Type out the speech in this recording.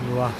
Wow.